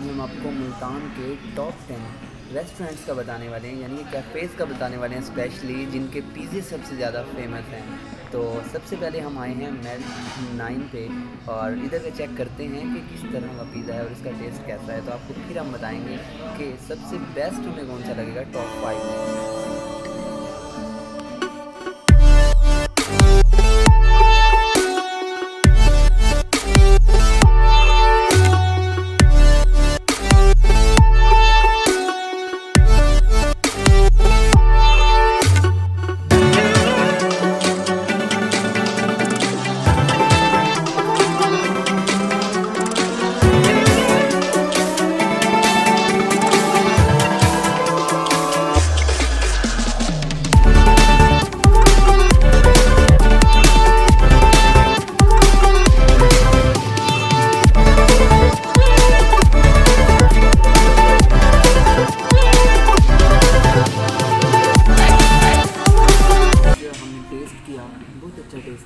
आज हम आपको मुल्तान के टॉप टेन रेस्टोरेंट्स का बताने वाले हैं, यानी कैफ़ेज़ का बताने वाले हैं स्पेशली जिनके पिज़े सबसे ज़्यादा फ़ेमस हैं। तो सबसे पहले हम आए हैं मेल नाइन पे, और इधर से चेक करते हैं कि किस तरह का पिज़्ज़ा है और इसका टेस्ट कैसा है। तो आपको फिर हम बताएँगे कि सबसे बेस्ट हमें कौन सा लगेगा टॉप फाइव में।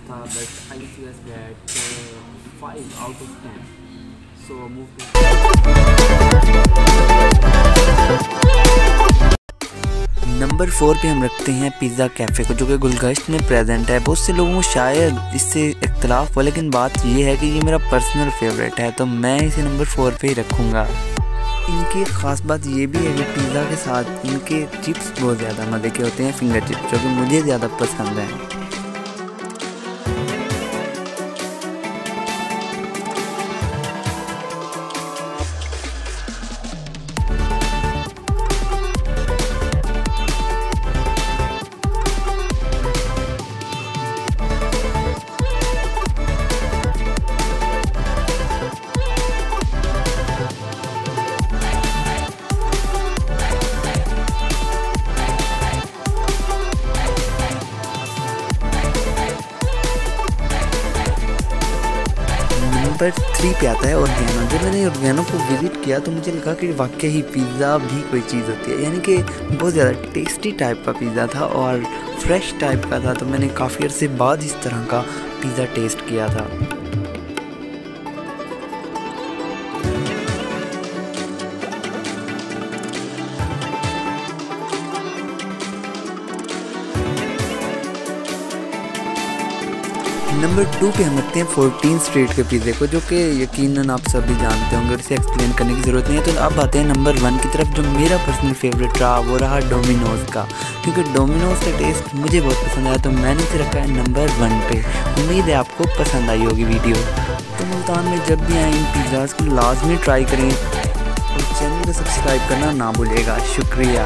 Used to get uh, 5 out of 10 so move to number four पे हम रखते हैं पिज़्ज़ा कैफ़े को जो कि गुलगश्त में प्रेजेंट है। बहुत से लोगों को शायद इससे इख्तलाफ हो लेकिन बात यह है कि ये मेरा पर्सनल फेवरेट है तो मैं इसे नंबर फोर पे ही रखूँगा। इनकी एक ख़ास बात ये भी है कि पिज़्ज़ा के साथ इनके चिप्स बहुत ज़्यादा मज़े के होते हैं फिंगर चिप्स जो कि मुझे ज़्यादा पसंद है। नंबर थ्री पे आता है और ऑर्गेनो जब मैंने ऑर्गेनो को विज़िट किया तो मुझे लगा कि वाकई ही पिज़्ज़ा भी कोई चीज़ होती है। यानी कि बहुत ज़्यादा टेस्टी टाइप का पिज़्ज़ा था और फ्रेश टाइप का था तो मैंने काफ़ी अर्से बाद इस तरह का पिज़्ज़ा टेस्ट किया था। नंबर टू पे हम रखते हैं फोर्टीन स्ट्रीट के पिज़्ज़े को, जो कि यकीनन आप सभी जानते होंगे और इसे एक्सप्लेन करने की ज़रूरत नहीं है। तो अब आते हैं नंबर वन की तरफ़, जो मेरा पर्सनल फेवरेट रहा, वो रहा डोमिनोज़ का। क्योंकि डोमिनोज़ का टेस्ट मुझे बहुत पसंद आया तो मैंने इसे रखा है नंबर वन पे। उम्मीद है आपको पसंद आई होगी वीडियो। तो मुल्तान में जब भी आए इन पिज़्ज़ाज़ को लाजमी ट्राई करें, और चैनल को सब्सक्राइब करना ना भूलेगा शुक्रिया।